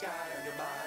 sky on your mind.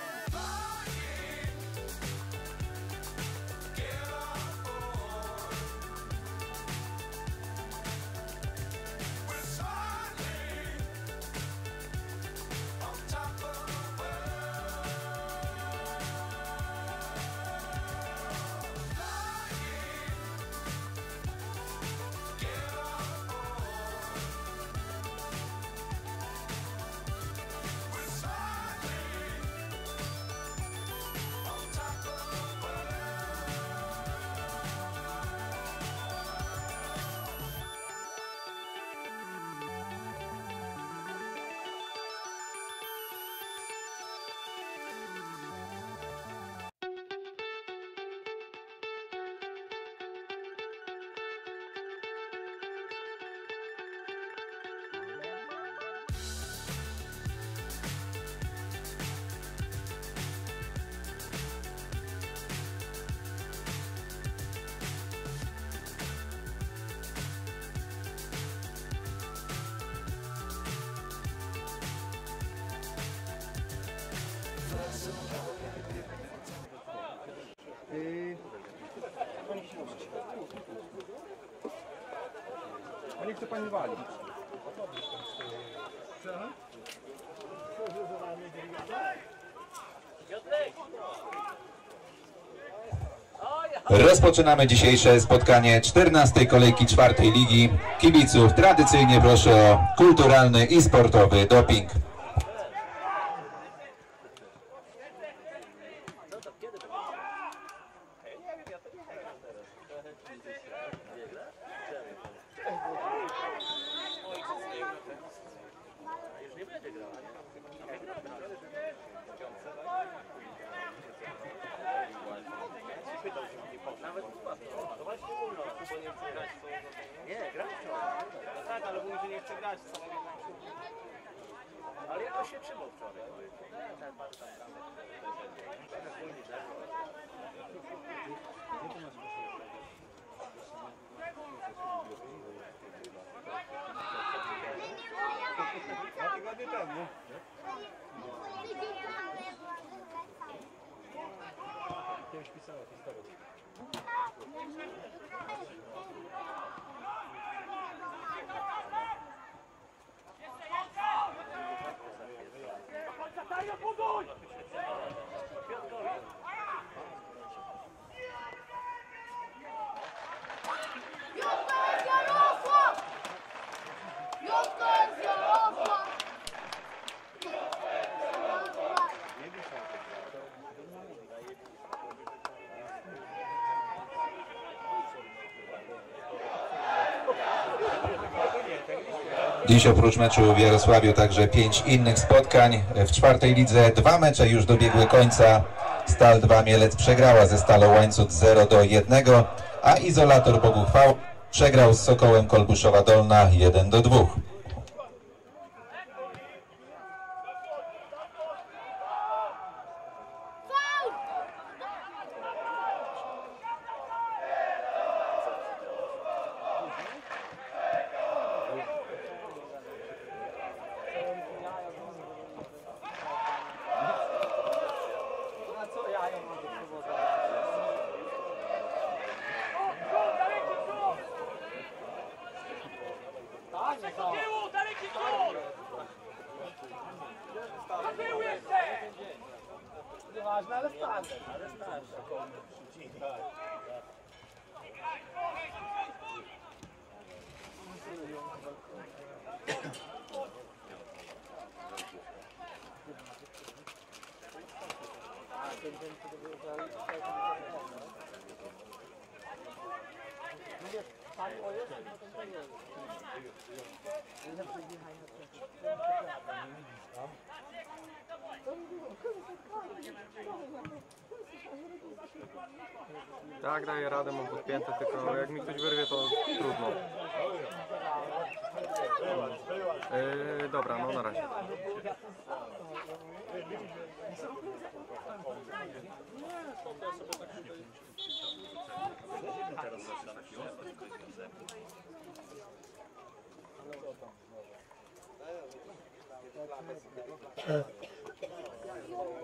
A niech to pani wali. Rozpoczynamy dzisiejsze spotkanie 14. kolejki czwartej ligi. Kibiców tradycyjnie proszę o kulturalny i sportowy doping. Dziś oprócz meczu w Jarosławiu także pięć innych spotkań. W czwartej lidze dwa mecze już dobiegły końca. Stal 2 Mielec przegrała ze Stalą Łańcut 0 do 1, a Izolator Boguchwał przegrał z Sokołem Kolbuszowa Dolna 1 do 2. Tak, daję radę, mam podpięte, tylko jak mi ktoś wyrwie, to trudno. Yy, dobra, no na razie.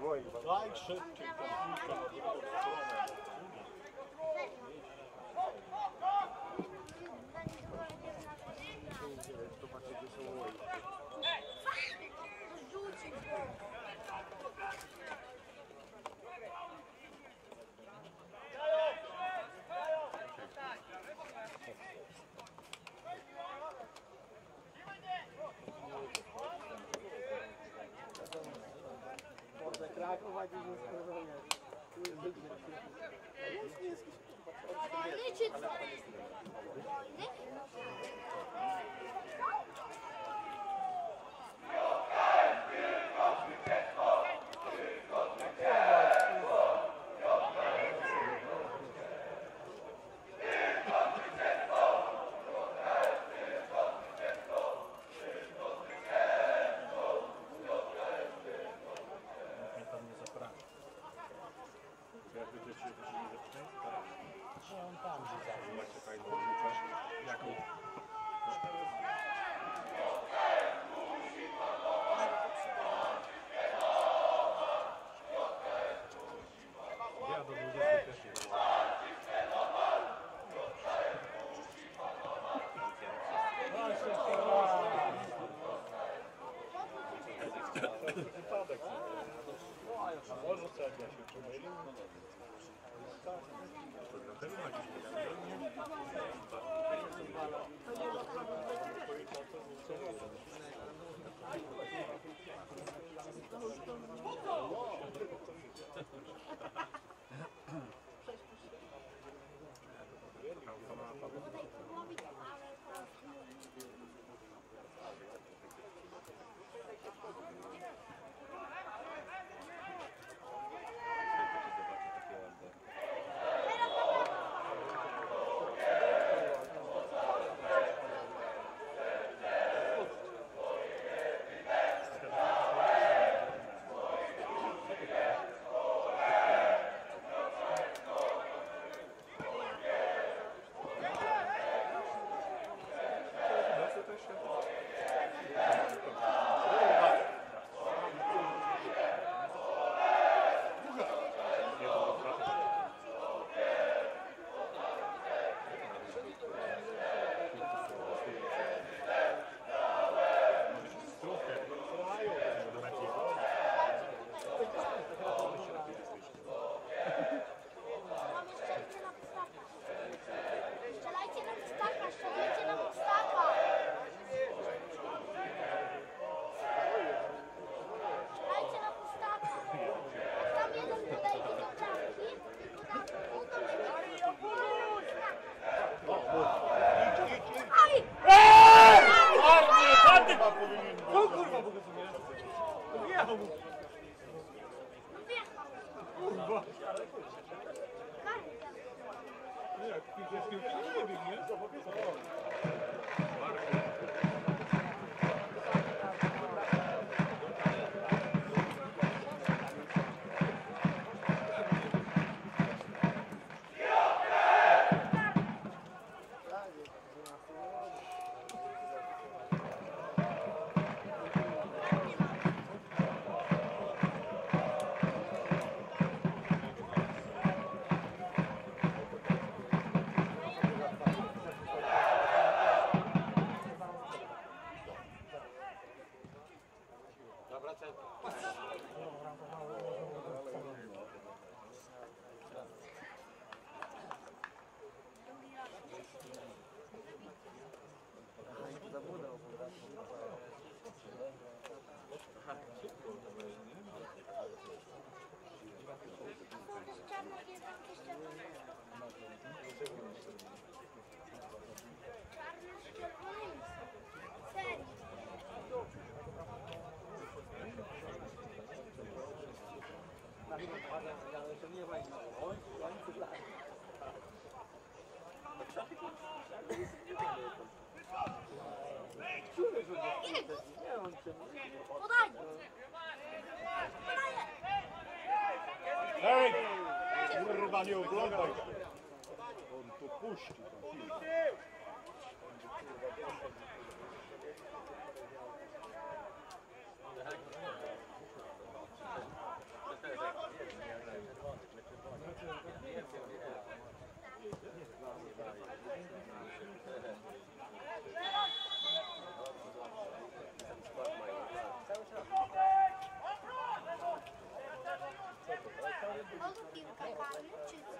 Drei Schritte. Co? Ej! Kurwa, nie oglądaj. On Olha que o.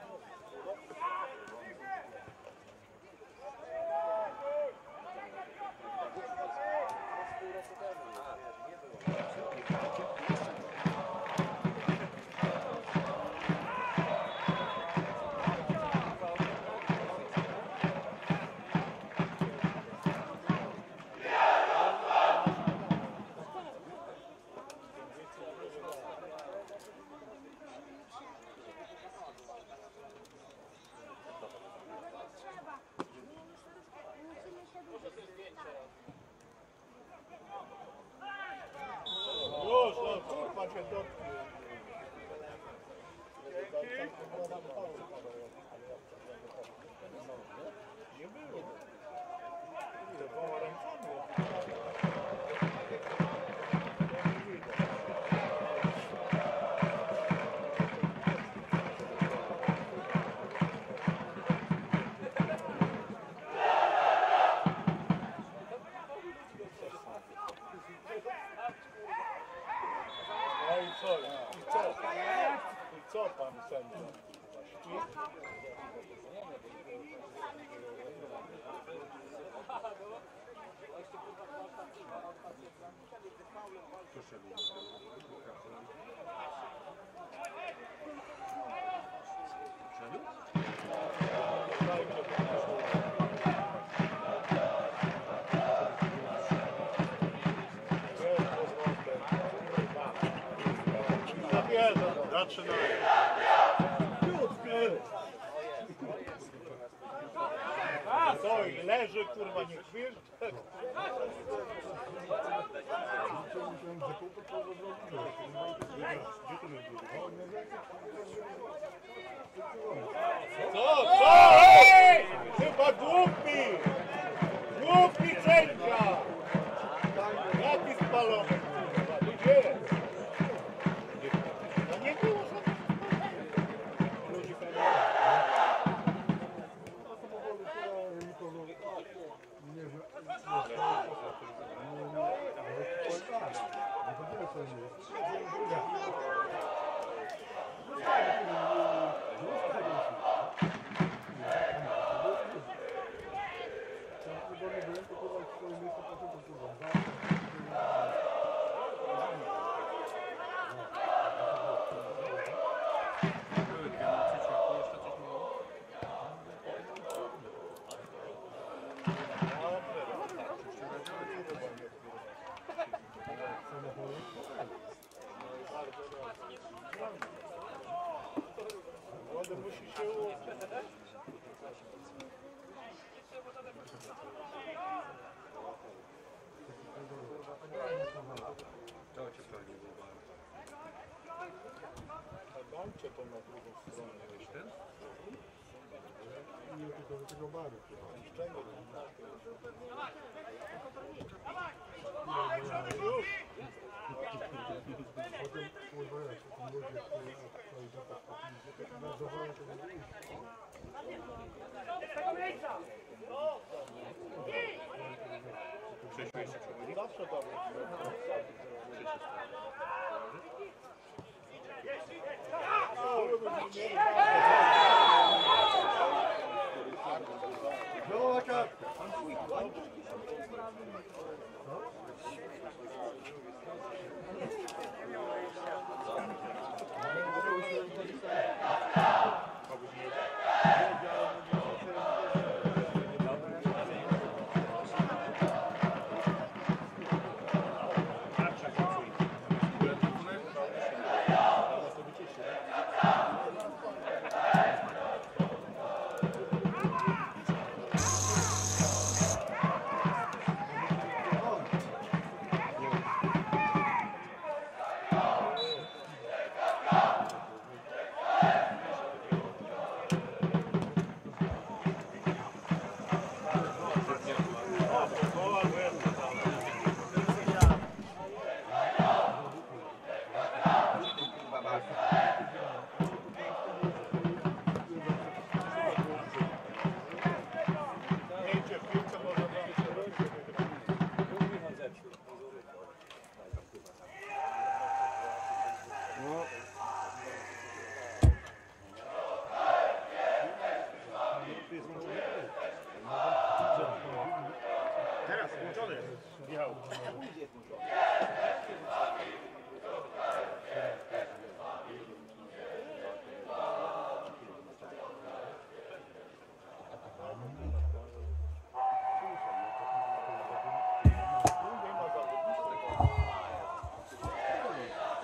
Zaczynają. A, co, i leży, kurwa, nie krwisz? Co, co? Ej! Chyba głupi! Głupi sędzia! Jaki spalony, kurwa, gdzie? No nie było żadnych ludzi pewnie. Młody musi się uczyć. Dajcie to na drugą stronę. Nie tylko do tego baru. Szczęście. Już. Zawsze dobrze.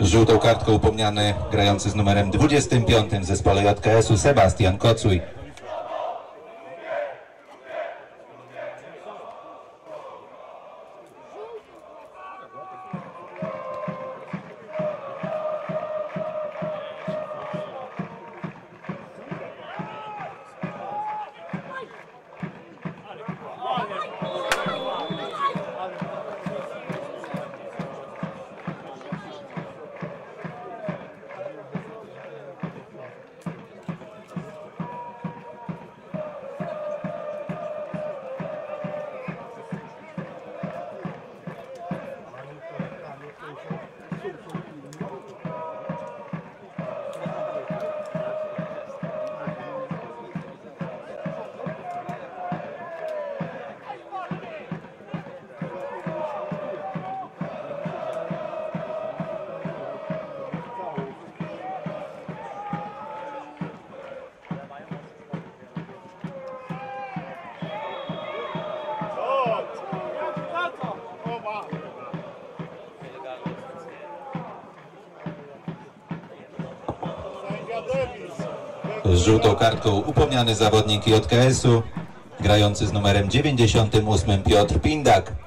Żółtą kartką upomniany grający z numerem 25 w zespole JKS-u Sebastian Kocuj. Żółtą kartką upomniany zawodnik JKS-u grający z numerem 98 Piotr Pindak.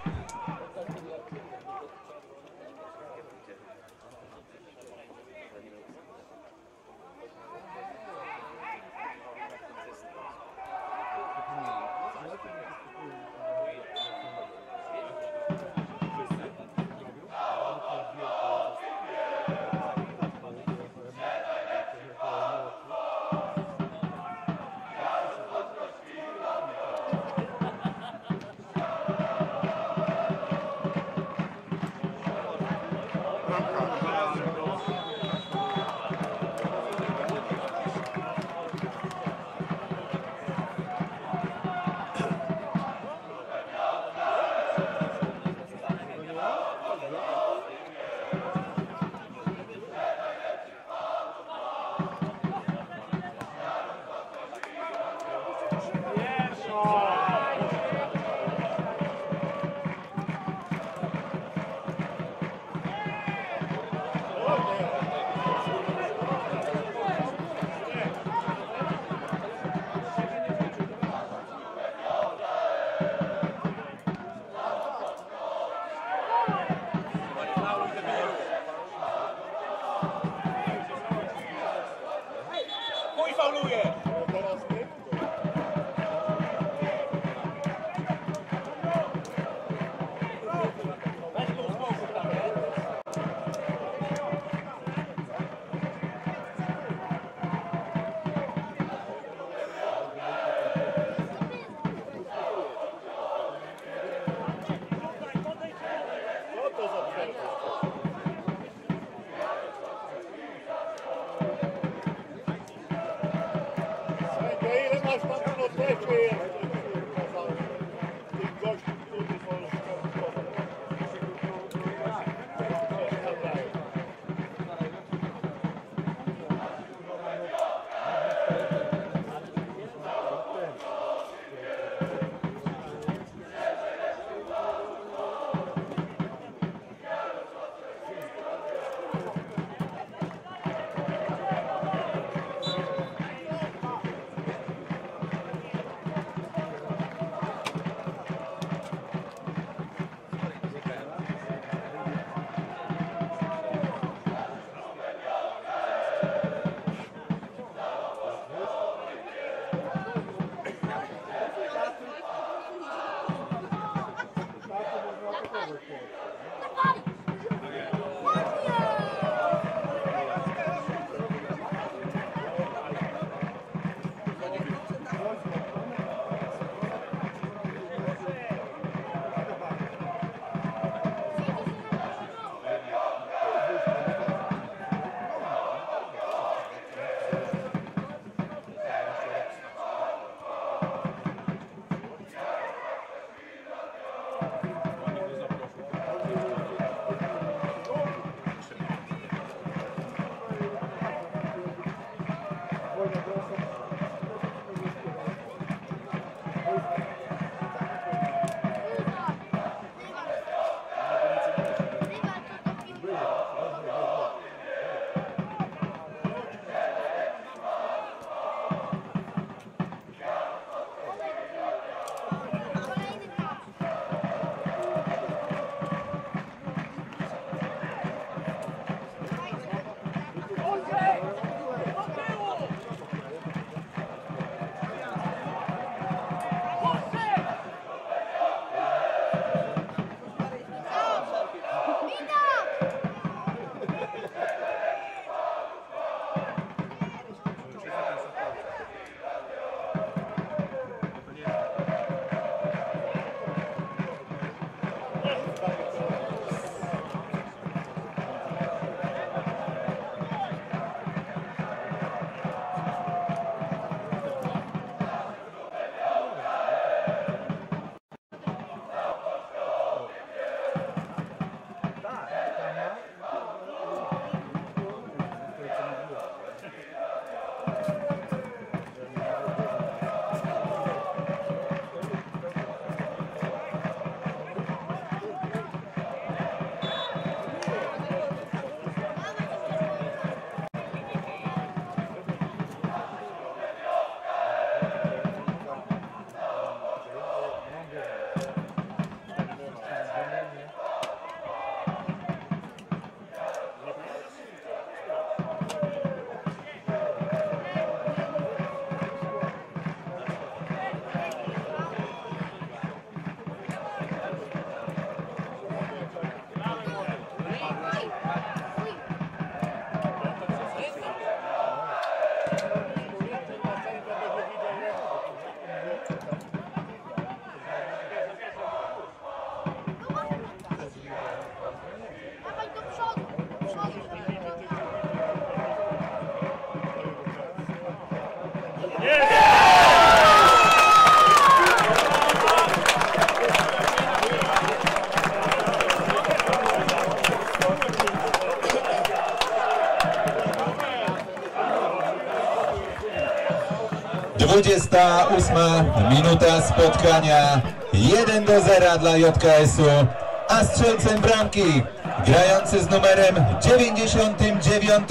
28 minuta spotkania. 1 do 0 dla JKS-u. A strzelcem bramki grający z numerem 99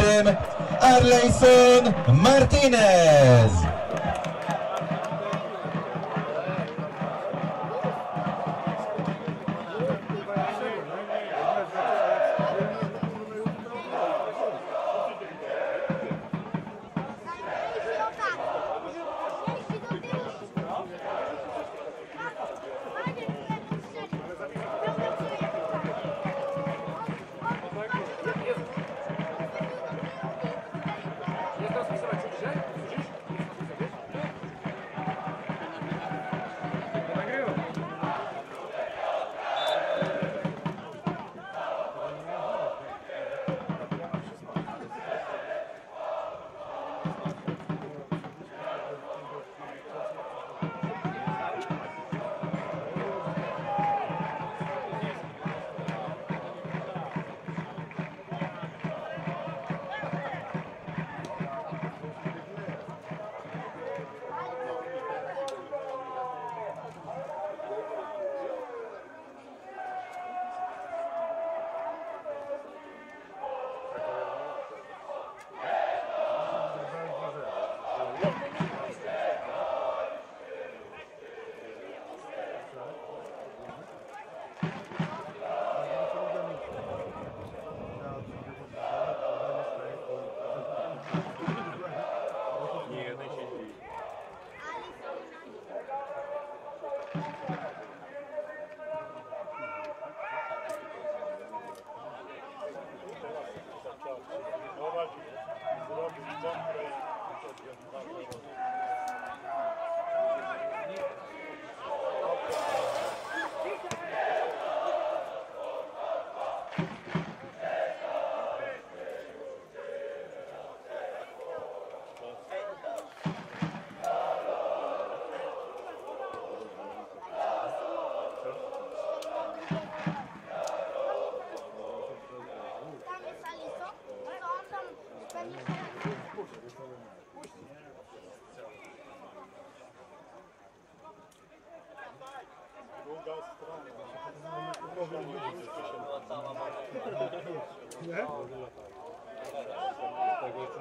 Arlejson Martinez. Tego jeszcze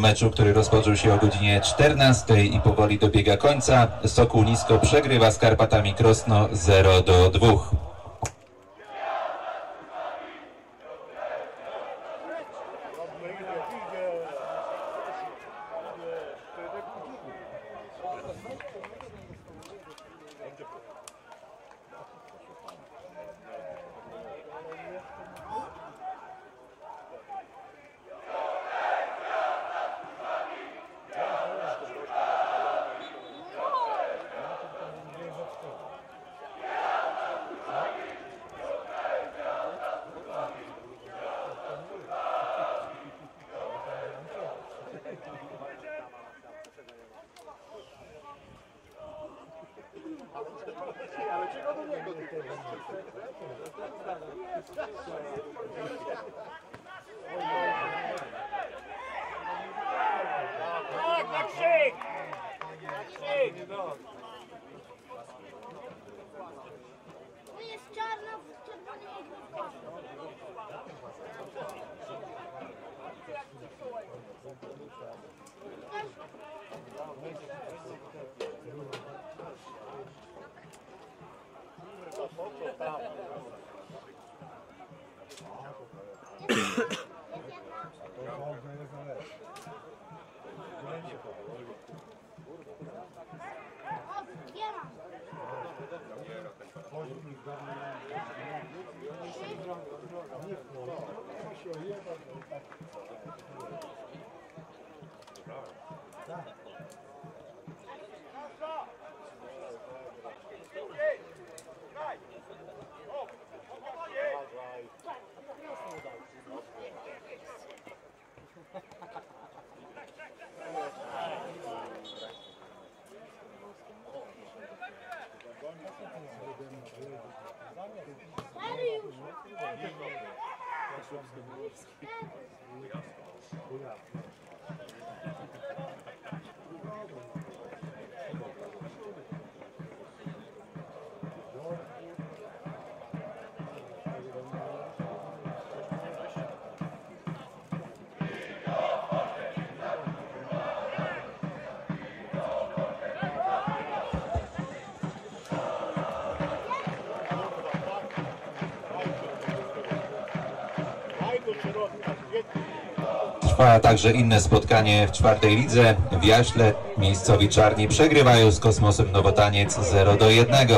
meczu, który rozpoczął się o godzinie 14 i powoli dobiega końca, Sokół Nisko przegrywa z Karpatami Krosno 0 do 2. krzyk! To jest czarna w czerwonym ogródku. O, Thank you. Thank you. Trwa także inne spotkanie w czwartej lidze. W Jaśle miejscowi czarni przegrywają z Kosmosem Nowotaniec 0 do 1.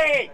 Ej!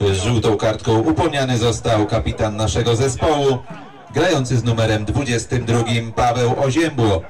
Z żółtą kartką upomniany został kapitan naszego zespołu, grający z numerem 22 Paweł Oziębło.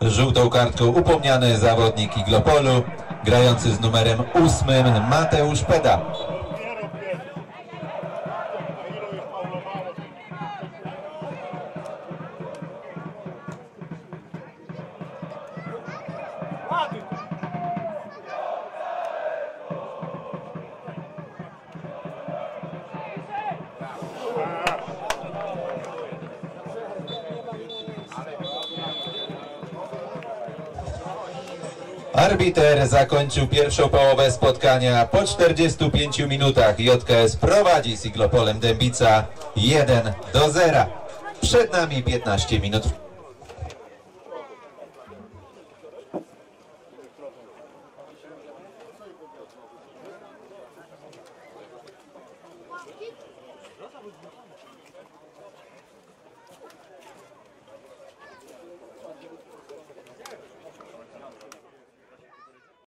Żółtą kartką upomniany zawodnik Iglopolu, grający z numerem 8 Mateusz Peda. Arbiter zakończył pierwszą połowę spotkania po 45 minutach. JKS prowadzi z Iglopolem Dębica 1 do 0. Przed nami 15 minut.